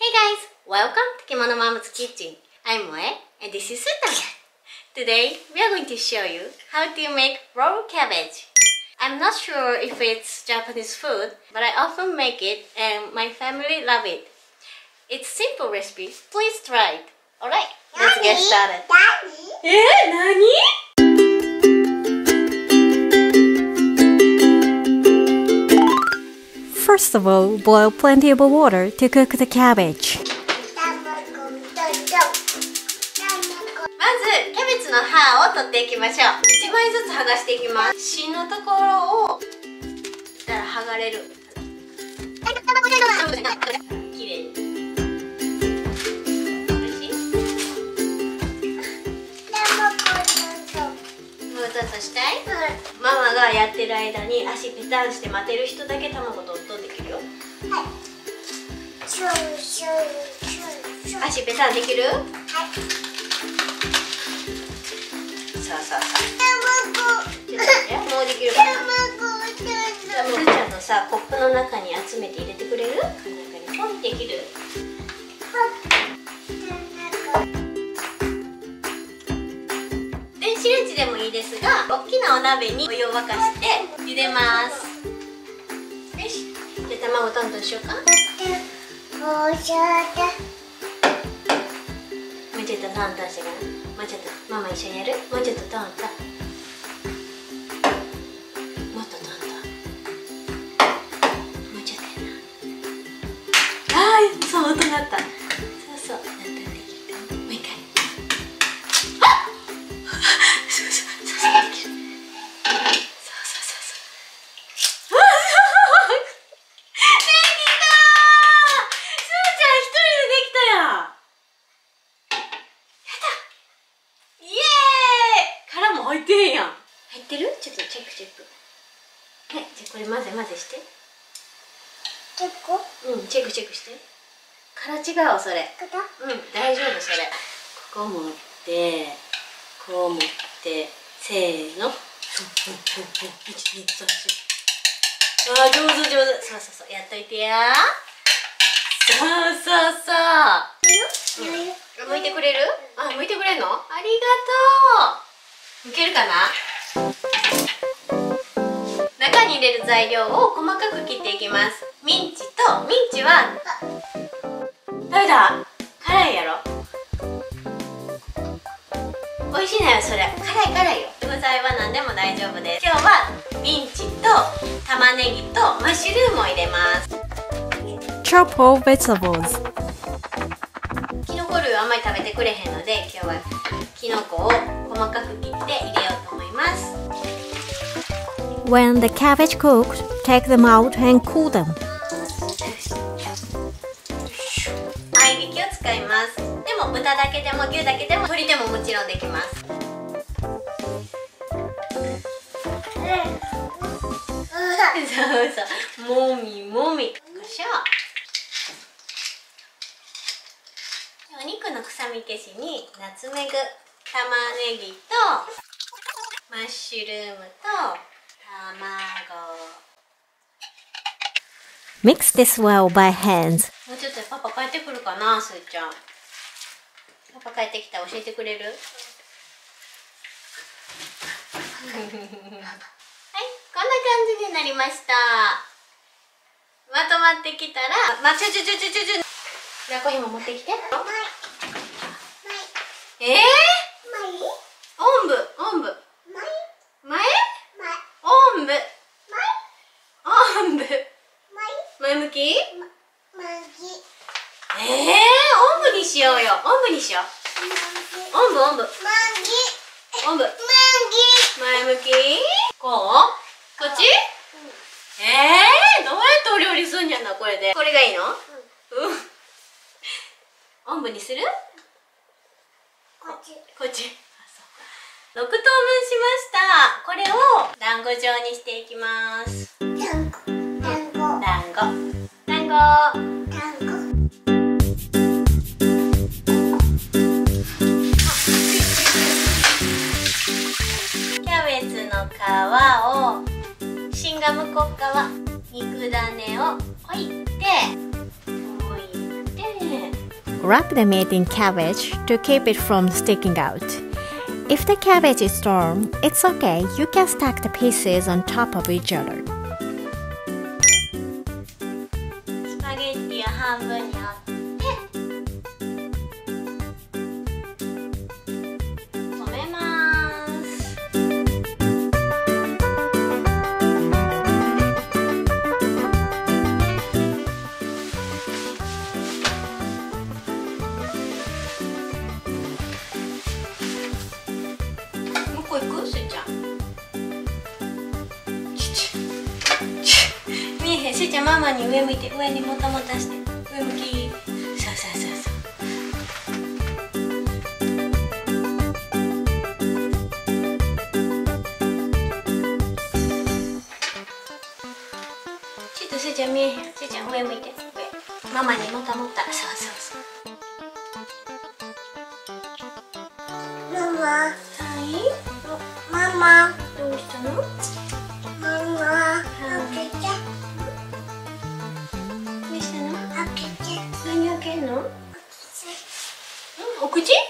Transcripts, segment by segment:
Hey guys, welcome to Kimono Mama's Kitchen. I'm Moe and this is Sutama. Today we are going to show you how to make raw cabbage. I'm not sure if it's Japanese food, but I often make it and my family love it. It's simple recipe. Please try it. Alright, let's get started. えー、何 First of all, boil plenty of water to cook the cabbage. まずキャベツの葉を取っていきましょう。1枚ずつ剥がしていきます。芯のところをしたら剥がれる。きれいに。しい。もうちょっとしたい？ママがやってる間に足ペタンして待てる人だけ卵と足ペタンできる？そうそうそうちょっと待ってもうできるかな。じゃあもうちゃんのさコップの中に集めて入れてくれる？中にポンできる電子レンジでもいいですが大きなお鍋にお湯を沸かして茹でます。よし。じゃあ卵トントンしようかもうちょっとトントンしてからもうちょっとママ一緒にやる？もうちょっとトントンもっとトントンもうちょっとやな。あーそう音鳴った。そうそう。なったできるもう一回。ょっとチェックチェックはいじゃあこれ混ぜ混ぜして。うんチェックチェックして。殻違うそれ。うん大丈夫それ。ここ持ってこう持ってせーの。123あー上手上手。そうそうそうやっといてやそうそうそう。向いてくれる？あ向いてくれんの？ありがとう。向けるかな？入れる材料を細かく切っていきます。ミンチとミンチは食べた辛いやろ。美味しいのよそれ辛い辛いよ。具材は何でも大丈夫です。今日はミンチと玉ねぎとマッシュルームを入れます。Chop all vegetables. キノコ類はあんまり食べてくれへんので今日はキノコを細かく切って入れようと思います When the cabbage cooked, take them out and cool them. 合いびきを使います。でも豚だけでも牛だけでも鶏でももちろんできます。そうそう。もみもみ。よいしょ。お肉の臭み消しにナツメグ玉ねぎとマッシュルームと Mix this well by hands. もうちょっとパパ帰ってくるかなすーちゃん。パパ帰ってきたら教えてくれる？はいこんな感じになりました。まとまってきたら。まちょちょちょちょちょちょ。じゃあコーヒーも持ってきて。えー、おんぶおんぶ前おんぶおんぶ前向きえー、おんぶにしようよ。おんぶにしよう。おんぶおんぶ。おんぶ。前向き？こう？こっち？えー、どうやってお料理すんやんなこれで。これがいいの？うん。おんぶにする？こっち。あそう。6等分しました。これを団子状にしていきます芯が向こう側肉種を置いて置いて wrap the meat in cabbage to keep it from sticking out. If the cabbage is torn, it's okay. You can stack the pieces on top of each other. もたもたして上向きそうそうそうそうちょっとすーちゃん見えへんすーちゃん上向いて上ママ。にもたもたそうそうそうママ、はいママ、どうしたのお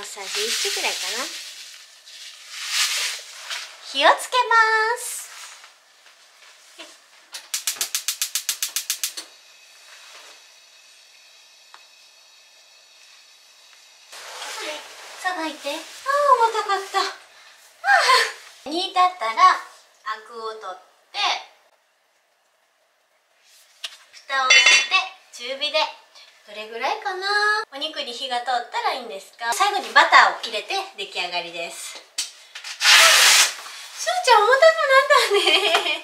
大さじ1ぐらいかな。火をつけます。さばいて。あー重たかった。あー。煮立ったらアクを取って蓋をして中火でどれぐらいかな？お肉に火が通ったらいいんですが最後にバターを入れて出来上がりです。しゅうちゃん重たくなったね。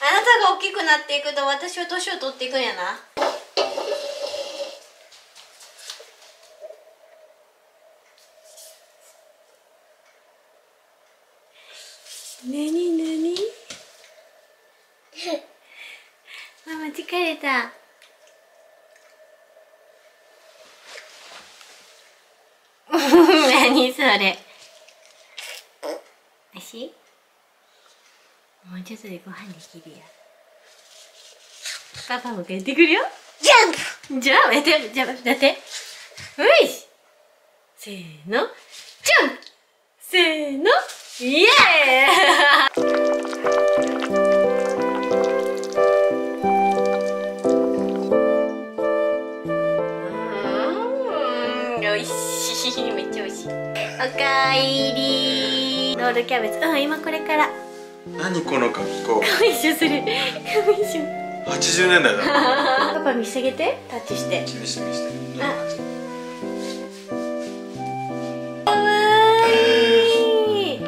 あなたが大きくなっていくと私は年を取っていくんやな。なになに？ママ疲れた何それ。おいしい？もうちょっとでご飯できるよパパも帰ってくるよ。ジャンプ！じゃあやってじゃあやって。ういしせーの。ジャンプ！せーの。イエーロールキャベツ。うん今これから。何この格好？よいしょする。よいしょ80年代だ。パパ見せて。タッチして。見して。見してあ。かわいい。グ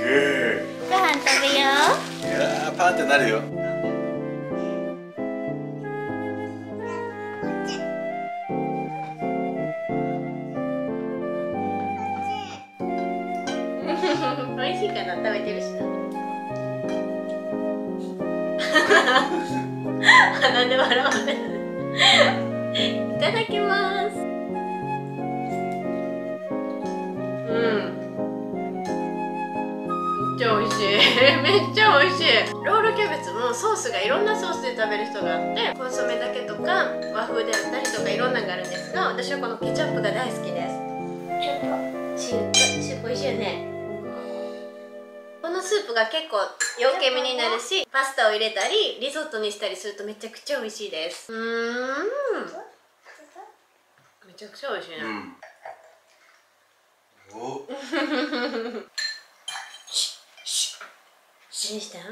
ー。ご飯食べよいやーパーってなるよ 美味しいかな食べてるしな。鼻で笑われるいただきます。うん。めっちゃ美味しい。めっちゃ美味しい。ロールキャベツもソースがいろんなソースで食べる人があってコンソメだけとか和風であったりとかいろんなのがあるんですが私はこのケチャップが大好きです。シュッとシュッ美味しいよねこのスープが結構陽気味になるしパスタを入れたりリゾットにしたりするとめちゃくちゃ美味しいです。うーん。めちゃくちゃ美味しいね、うん。お。何した？ん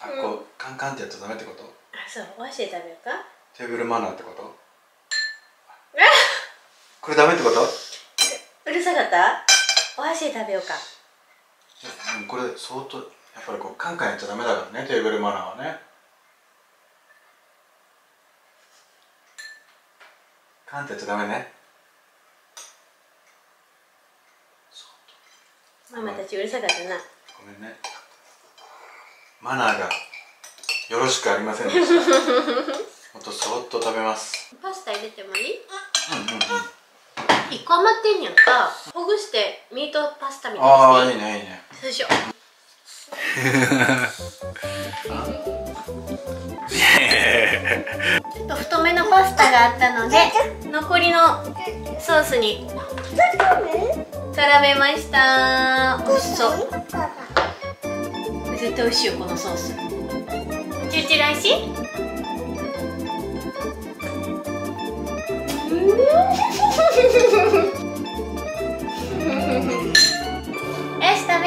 あこうカンカンってやっちゃダメってこと？あそう。お箸で食べようか。テーブルマナーってこと？ここれダメってこと？うるさかった？お箸で食べようか。うんこれ相当やっぱりこうカンカンやっちゃダメだからねテーブルマナーはね。カンってやっちゃダメね。ママたちうるさかったな。ごめんね。マナーがよろしくありませんでした。もっとそーっと食べます。パスタ入れてもいい？うんうんうん一個余ってんやんか。ほぐしてミートパスタみたいああにして。いいいいねいいね。そうしよう。ちょっと太めのパスタがあったので残りのソースに絡めました。美味しそう。絶対美味しいよこのソース。チューチュライシ Esta